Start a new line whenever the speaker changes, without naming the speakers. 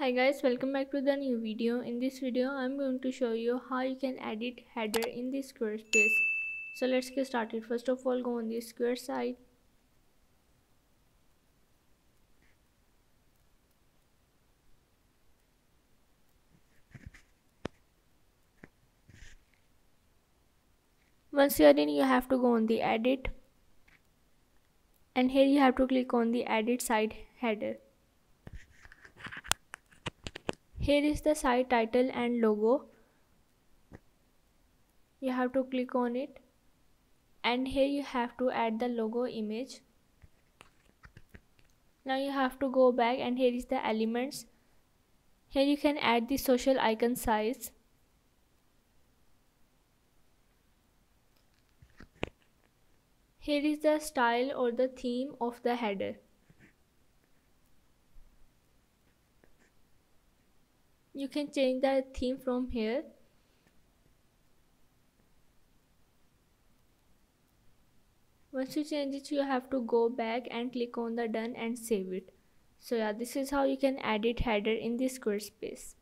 Hi guys, welcome back to the new video. In this video, I'm going to show you how you can edit header in the Squarespace. So let's get started. First of all, go on the Square site. Once you are in, you have to go on the edit. And here you have to click on the edit side header. Here is the site title and logo. You have to click on it. And here you have to add the logo image. Now you have to go back and here is the elements. Here you can add the social icon size. Here is the style or the theme of the header you can change the theme from here. Once you change it you have to go back and click on the done and save it. So yeah this is how you can edit header in the squarespace